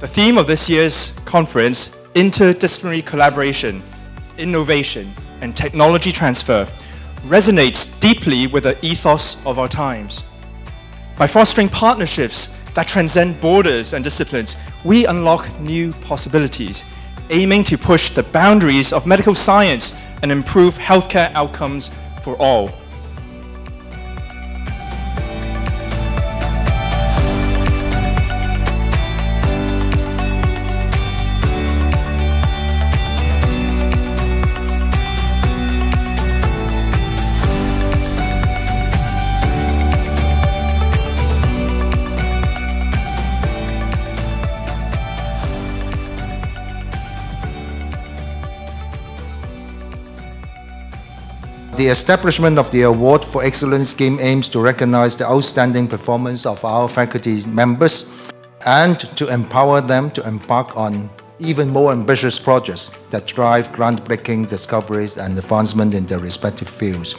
The theme of this year's conference, Interdisciplinary Collaboration, Innovation, and Technology Transfer, resonates deeply with the ethos of our times. By fostering partnerships that transcend borders and disciplines, we unlock new possibilities, aiming to push the boundaries of medical science and improve healthcare outcomes for all. The establishment of the Award for Excellence scheme aims to recognize the outstanding performance of our faculty members and to empower them to embark on even more ambitious projects that drive groundbreaking discoveries and advancement in their respective fields.